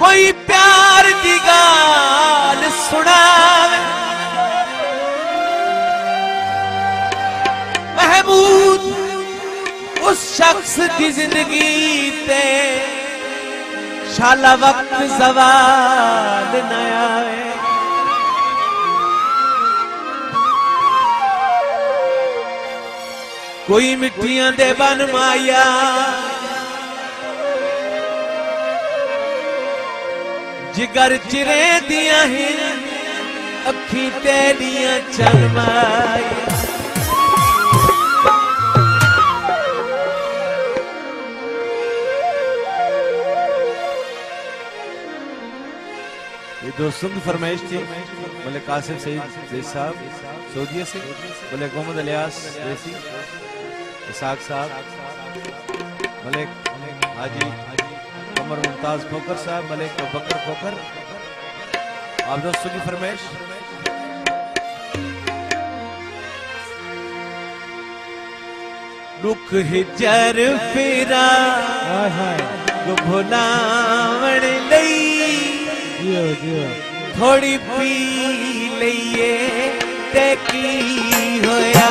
कोई प्यार की गाल सुनावे। महमूद, उस शख्स की ज़िंदगी ते शाला वक्त सवाल न आए कोई मिट्टियाँ दे बन माया जिगर चिरे दिया ही, अखी तेरिया माया ये दोस्तों फरमाइश थी बोले कासिम सईद जैद साहब, सऊदीया से बोले मोहम्मद अलियास जैसी, इसाक साहब, मलिक हाजी कमर मुमताज़ खोकर साहब मलिक बकर खोकर आप दोस्तों की फरमाइश। दुख हिजर फिरा भुलावण लई थोड़ी पी लईए ते होया।